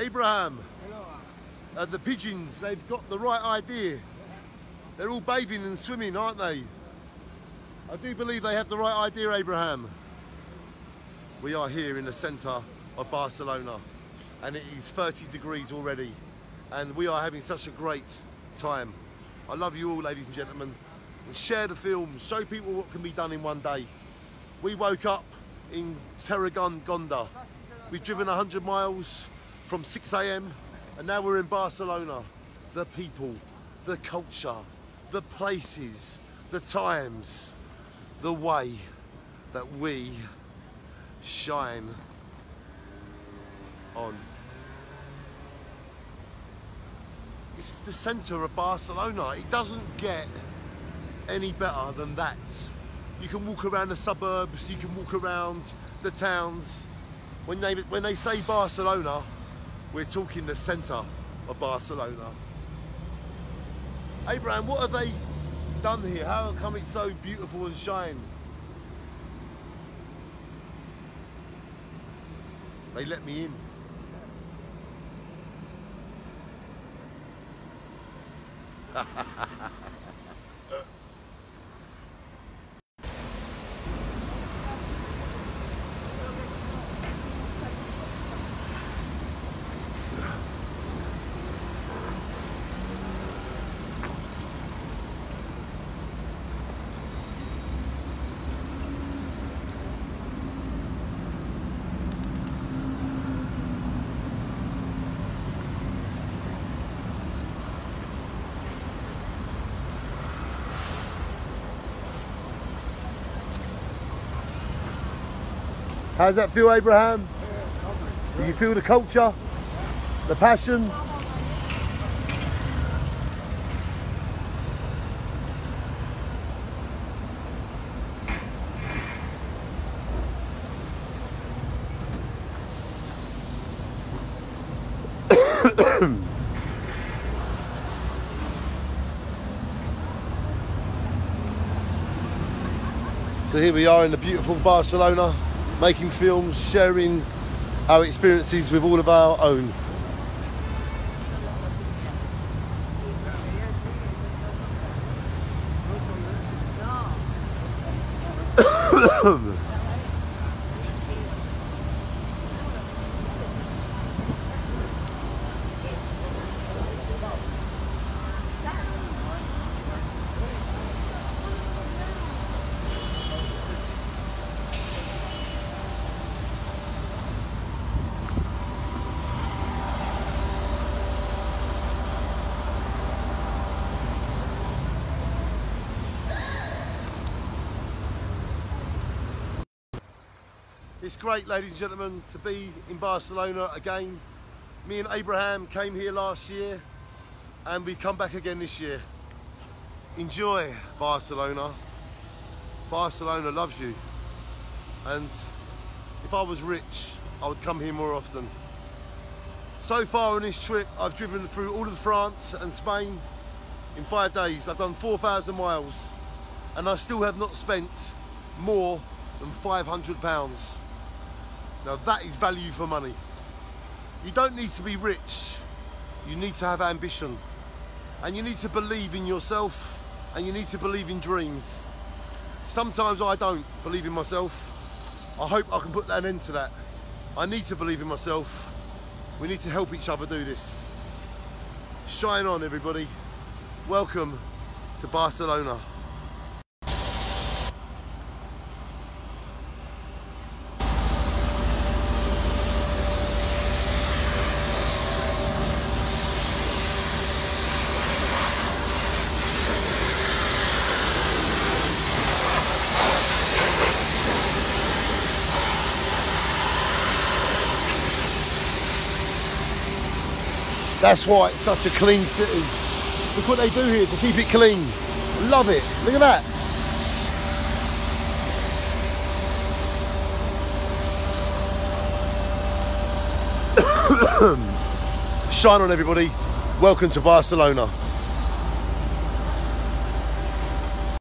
Abraham, uh, the pigeons, they've got the right idea. They're all bathing and swimming, aren't they? I do believe they have the right idea, Abraham. We are here in the centre of Barcelona and it is 30 degrees already and we are having such a great time. I love you all, ladies and gentlemen. And share the film, show people what can be done in one day. We woke up in Tarragona. Gonda. We've driven 100 miles from 6 a.m. and now we're in Barcelona. The people, the culture, the places, the times, the way that we shine on. It's the centre of Barcelona. It doesn't get any better than that. You can walk around the suburbs, you can walk around the towns. When they, when they say Barcelona, we're talking the centre of Barcelona. Abraham, what have they done here? How come it's so beautiful and shine? They let me in. How's that feel, Abraham? Do you feel the culture, the passion? so here we are in the beautiful Barcelona making films, sharing our experiences with all of our own. It's great, ladies and gentlemen, to be in Barcelona again. Me and Abraham came here last year and we come back again this year. Enjoy Barcelona. Barcelona loves you. And if I was rich, I would come here more often. So far on this trip, I've driven through all of France and Spain in five days. I've done 4,000 miles and I still have not spent more than 500 pounds. Now that is value for money. You don't need to be rich. You need to have ambition. And you need to believe in yourself and you need to believe in dreams. Sometimes I don't believe in myself. I hope I can put an end to that. I need to believe in myself. We need to help each other do this. Shine on everybody. Welcome to Barcelona. That's why it's such a clean city. Look what they do here to keep it clean. Love it. Look at that. Shine on everybody. Welcome to Barcelona.